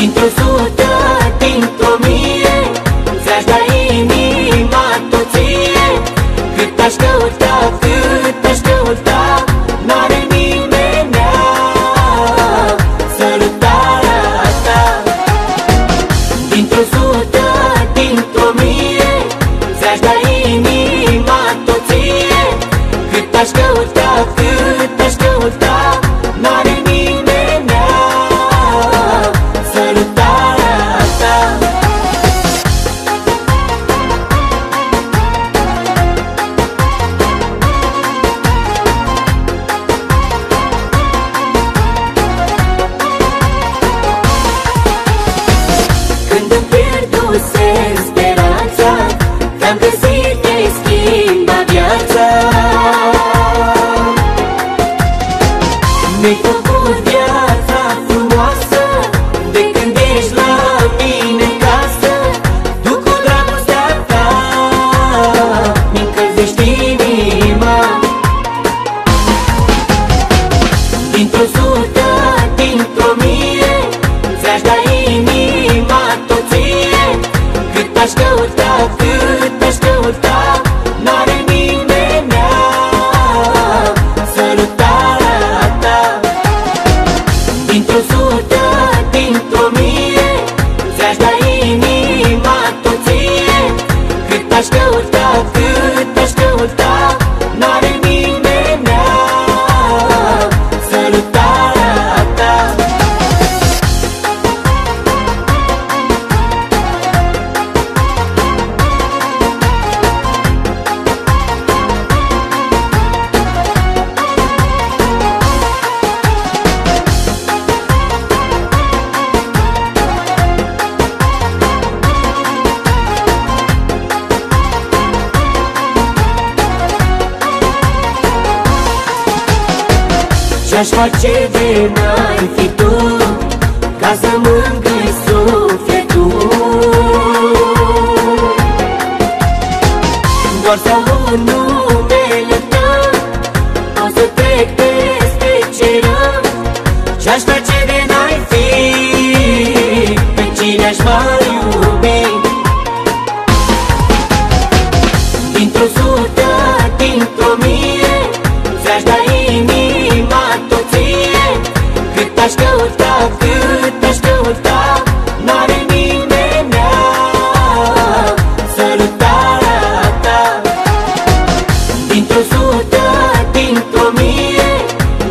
Dintr-o speranța. Te-am găsit, te schimba viața. Mi-ai făcut viața frumoasă De când ești la mine în casă. Tu cu dragostea ta Mi-încălzești inima. Dintr-o sută, Ce-aș face de n-ai fi tu Ca să mângâi sufletul. Doar să aud numele tău O să trec peste ce rău Ce-aș aș căuta, cât aș căuta N-are nimenea Sărutarea ta. Dintr-o sută, dintr-o mie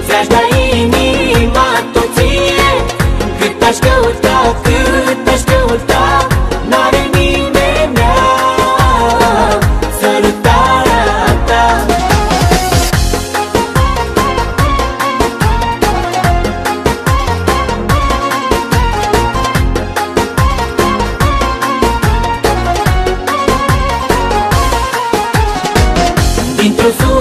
Ți-aș da inima tot ție. Cât aș căuta, Dintr-o sută